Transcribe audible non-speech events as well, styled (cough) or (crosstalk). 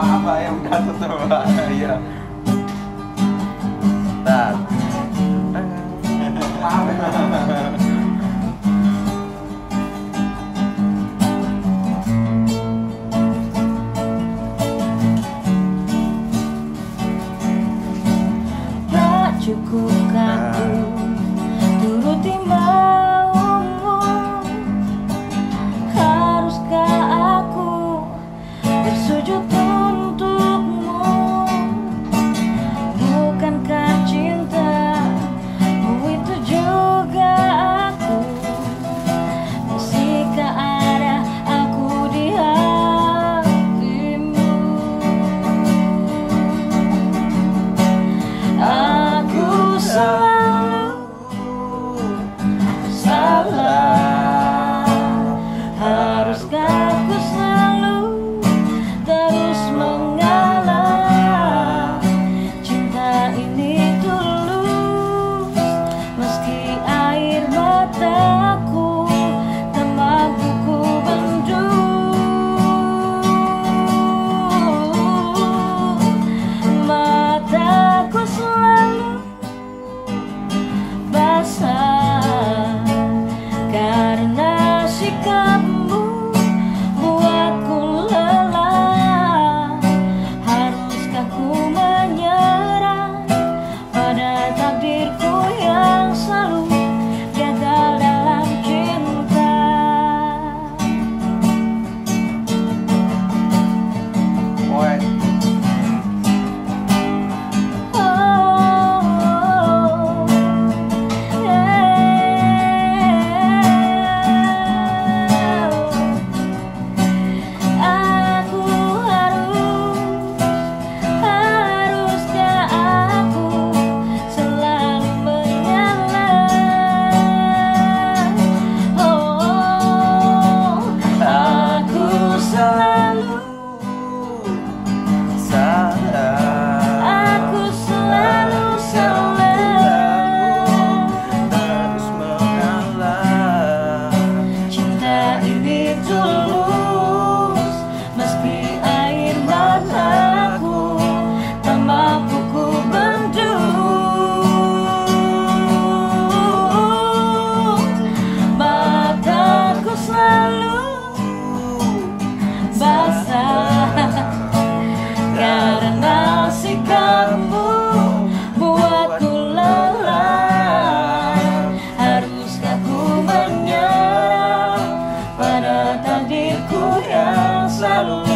apa yang gatot tuh (laughs) iya. Bentar. Tak cukup kan coração. into Jerusalém.